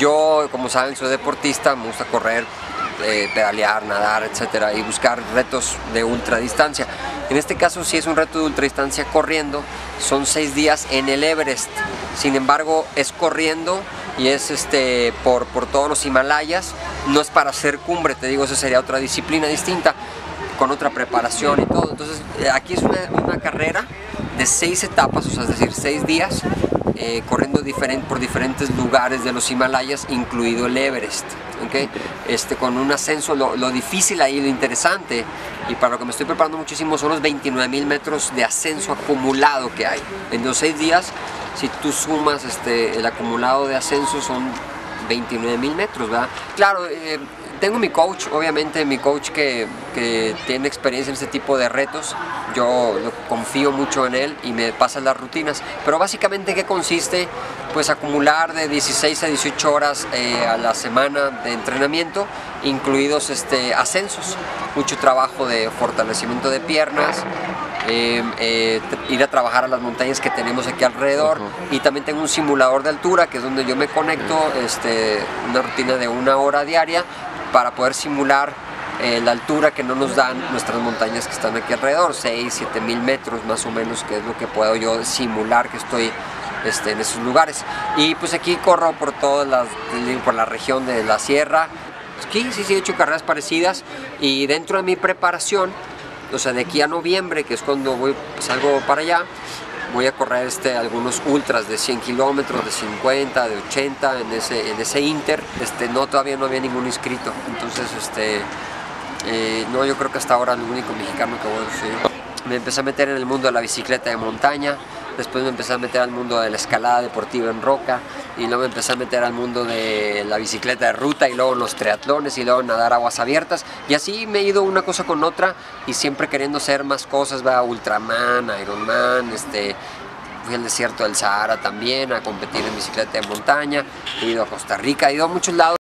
yo, como saben, soy deportista, me gusta correr, eh, pedalear, nadar, etcétera, y buscar retos de ultradistancia. En este caso, si es un reto de ultradistancia corriendo, son seis días en el Everest. Sin embargo, es corriendo y es este, por, por todos los Himalayas. No es para hacer cumbre, te digo, esa sería otra disciplina distinta, con otra preparación y todo. Entonces, eh, aquí es una, una carrera de seis etapas, o sea, es decir, seis días eh, corriendo por diferentes lugares de los Himalayas, incluido el Everest. ¿okay? Este, con un ascenso, lo, difícil ahí, lo interesante, y para lo que me estoy preparando muchísimo, son los 29 mil metros de ascenso acumulado que hay. En los seis días, si tú sumas este, el acumulado de ascenso, son 29 mil metros, ¿verdad? Claro, eh, tengo mi coach, obviamente mi coach que, tiene experiencia en este tipo de retos, yo confío mucho en él y me pasa las rutinas, pero básicamente ¿qué consiste? Pues acumular de 16 a 18 horas eh, a la semana de entrenamiento, incluidos este, ascensos, mucho trabajo de fortalecimiento de piernas, em, eh, ir a trabajar a las montañas que tenemos aquí alrededor y también tengo un simulador de altura que es donde yo me conecto, este, una rutina de una hora diaria para poder simular eh, la altura que no nos dan nuestras montañas que están aquí alrededor, 6, 7 mil metros más o menos, que es lo que puedo yo simular que estoy este, en esos lugares. Y pues aquí corro por todas las, por la región de la sierra. Aquí sí, sí he hecho carreras parecidas y dentro de mi preparación, o sea, de aquí a noviembre, que es cuando voy, salgo para allá, voy a correr este, algunos ultras de 100 kilómetros, de 50, de 80 en ese, en ese inter. Este, no, todavía no había ningún inscrito, entonces este, eh, no, yo creo que hasta ahora el único mexicano que voy a decir. Me empecé a meter en el mundo de la bicicleta de montaña, después me empecé a meter al mundo de la escalada deportiva en roca y luego empecé a meter al mundo de la bicicleta de ruta y luego los triatlones y luego nadar aguas abiertas. Y así me he ido una cosa con otra y siempre queriendo hacer más cosas, va Ultraman, Ironman, este fui al desierto del Sahara también a competir en bicicleta de montaña, he ido a Costa Rica, he ido a muchos lados